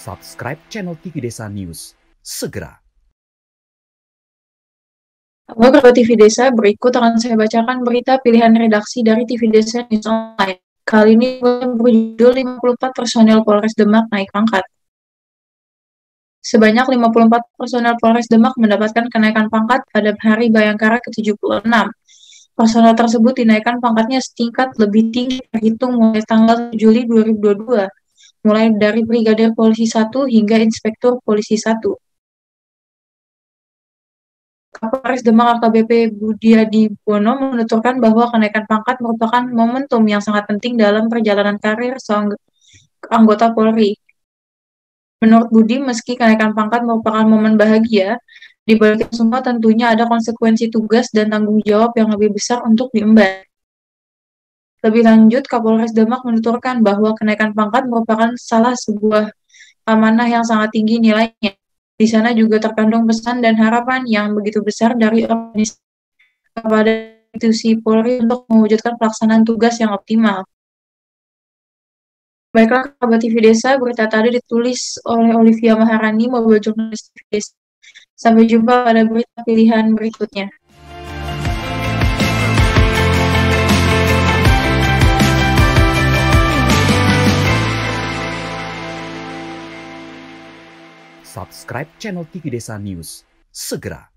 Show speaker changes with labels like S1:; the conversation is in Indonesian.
S1: Subscribe channel TV Desa News. Segera.
S2: Halo Kerabat TV Desa, berikut akan saya bacakan berita pilihan redaksi dari TV Desa News Online. Kali ini berjudul 54 personel Polres Demak naik pangkat. Sebanyak 54 personel Polres Demak mendapatkan kenaikan pangkat pada hari Bayangkara ke-76. Personel tersebut dinaikkan pangkatnya setingkat lebih tinggi terhitung mulai tanggal 7 Juli 2022 mulai dari Brigadir Polisi 1 hingga Inspektur Polisi 1. Kapolres Demak AKBP Budiadi Bono menuturkan bahwa kenaikan pangkat merupakan momentum yang sangat penting dalam perjalanan karir seorang anggota Polri. Menurut Budi, meski kenaikan pangkat merupakan momen bahagia, di balik semua tentunya ada konsekuensi tugas dan tanggung jawab yang lebih besar untuk diemban. Lebih lanjut, Kapolres Demak menuturkan bahwa kenaikan pangkat merupakan salah sebuah amanah yang sangat tinggi nilainya. Di sana juga terkandung pesan dan harapan yang begitu besar dari organisasi kepada institusi Polri untuk mewujudkan pelaksanaan tugas yang optimal. Baiklah, kerabat TV Desa, berita tadi ditulis oleh Olivia Maharani, mobile jurnalis TV Desa. Sampai jumpa pada berita pilihan berikutnya.
S1: Subscribe channel TV Desa News. Segera.